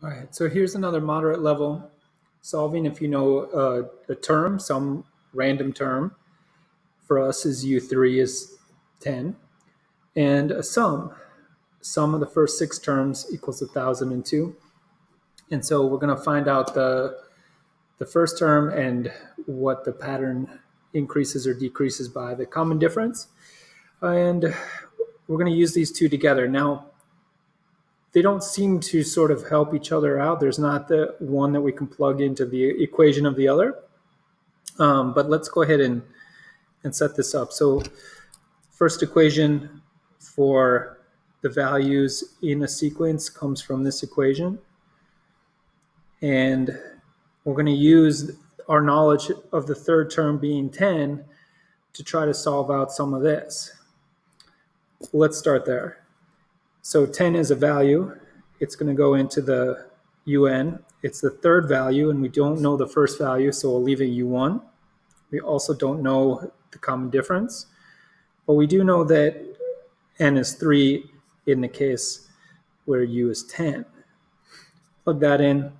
All right, so here's another moderate level solving if you know uh, a term, some random term. For us is U3 is 10. And a sum. Sum of the first six terms equals 1002. And so we're going to find out the, the first term and what the pattern increases or decreases by the common difference. And we're going to use these two together. Now, they don't seem to sort of help each other out. There's not the one that we can plug into the equation of the other. Um, but let's go ahead and, and set this up. So first equation for the values in a sequence comes from this equation. And we're going to use our knowledge of the third term being 10 to try to solve out some of this. Let's start there. So 10 is a value. It's going to go into the UN. It's the third value, and we don't know the first value, so we'll leave it U1. We also don't know the common difference, but we do know that N is 3 in the case where U is 10. Plug that in,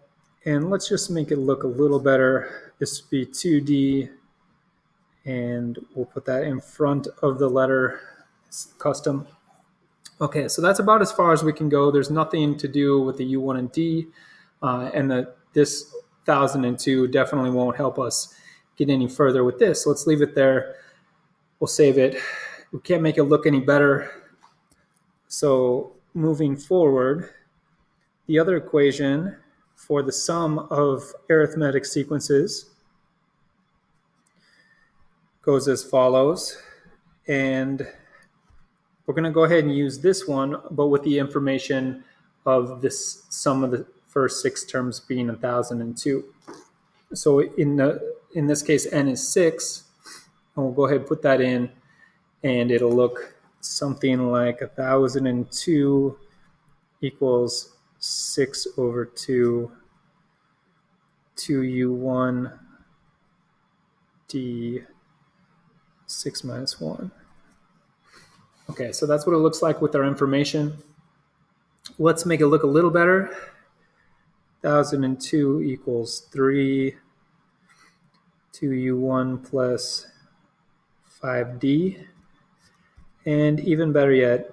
and let's just make it look a little better. This would be 2D, and we'll put that in front of the letter. It's custom. Okay, so that's about as far as we can go. There's nothing to do with the U1 and D, uh, and the, this 1002 definitely won't help us get any further with this. So let's leave it there. We'll save it. We can't make it look any better. So moving forward, the other equation for the sum of arithmetic sequences goes as follows. And we're going to go ahead and use this one, but with the information of this sum of the first six terms being 1002. So in the in this case, n is 6, and we'll go ahead and put that in, and it'll look something like 1002 equals 6 over 2 2u1 d 6 minus 1. Okay, so that's what it looks like with our information. Let's make it look a little better. 1002 equals 3, 2u1 plus 5d. And even better yet,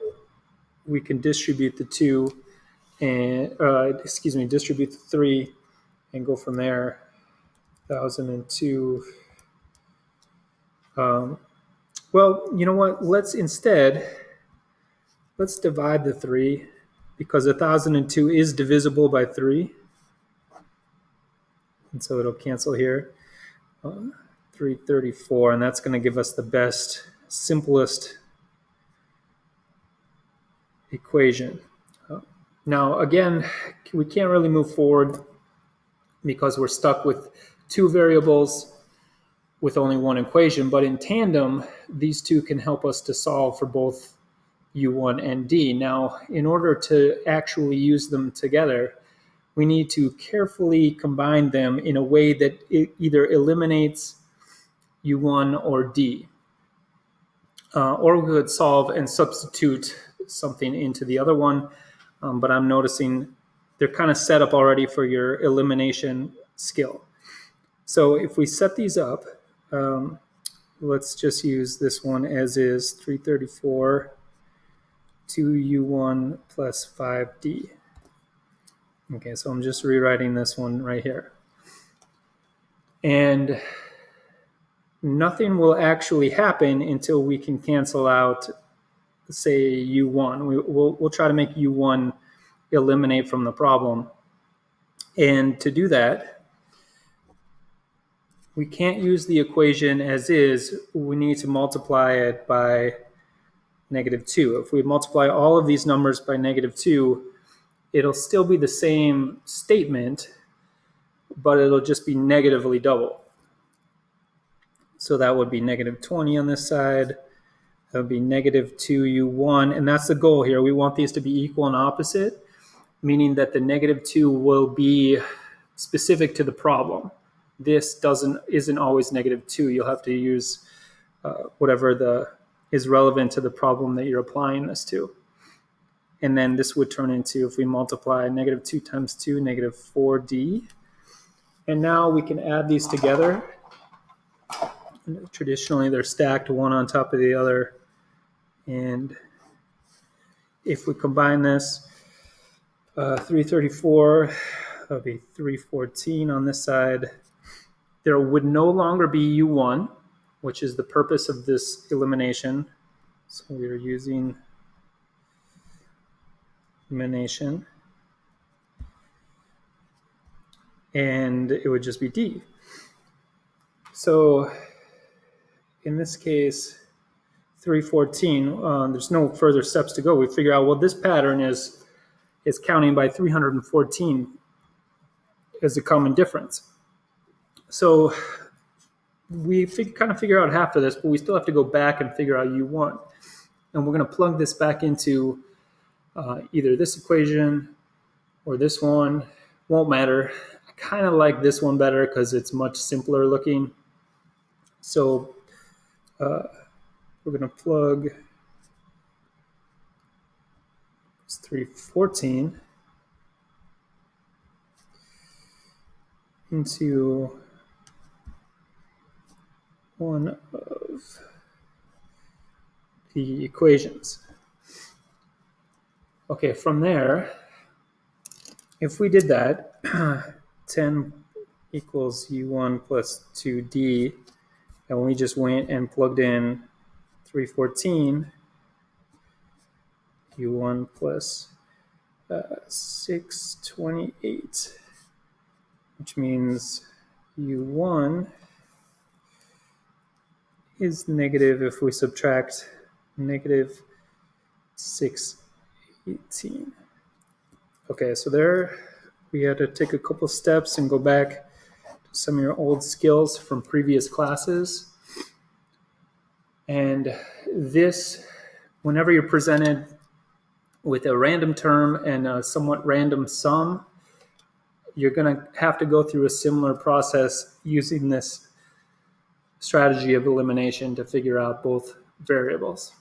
we can distribute the 2 and, uh, excuse me, distribute the 3 and go from there. 1002 um, well, you know what? Let's instead, let's divide the 3 because 1002 is divisible by 3. And so it'll cancel here. Uh, 334, and that's going to give us the best, simplest equation. Uh, now, again, we can't really move forward because we're stuck with two variables with only one equation, but in tandem, these two can help us to solve for both U1 and D. Now, in order to actually use them together, we need to carefully combine them in a way that it either eliminates U1 or D. Uh, or we could solve and substitute something into the other one, um, but I'm noticing they're kind of set up already for your elimination skill. So if we set these up, um, let's just use this one as is 334 2u1 plus 5d. Okay, so I'm just rewriting this one right here. And nothing will actually happen until we can cancel out, say, u1. We, will we'll try to make u1 eliminate from the problem. And to do that, we can't use the equation as is. We need to multiply it by negative 2. If we multiply all of these numbers by negative 2, it'll still be the same statement, but it'll just be negatively double. So that would be negative 20 on this side. That would be negative 2u1. And that's the goal here. We want these to be equal and opposite, meaning that the negative 2 will be specific to the problem this doesn't isn't always negative two. You'll have to use uh, whatever the is relevant to the problem that you're applying this to. And then this would turn into, if we multiply negative 2 times 2, negative 4d. And now we can add these together. Traditionally, they're stacked one on top of the other. And if we combine this, uh, 334, that would be 314 on this side. There would no longer be U1, which is the purpose of this elimination. So we are using elimination. And it would just be D. So in this case, 314, uh, there's no further steps to go. We figure out, well, this pattern is, is counting by 314 as a common difference. So we kind of figure out half of this, but we still have to go back and figure out U1. And we're going to plug this back into uh, either this equation or this one. Won't matter. I kind of like this one better because it's much simpler looking. So uh, we're going to plug 314 into one of the equations. Okay, from there, if we did that, 10 equals u1 plus 2d, and we just went and plugged in 314, u1 plus, uh, 628, which means u1 is negative if we subtract negative 618. Okay, so there we had to take a couple steps and go back to some of your old skills from previous classes. And this, whenever you're presented with a random term and a somewhat random sum, you're going to have to go through a similar process using this strategy of elimination to figure out both variables.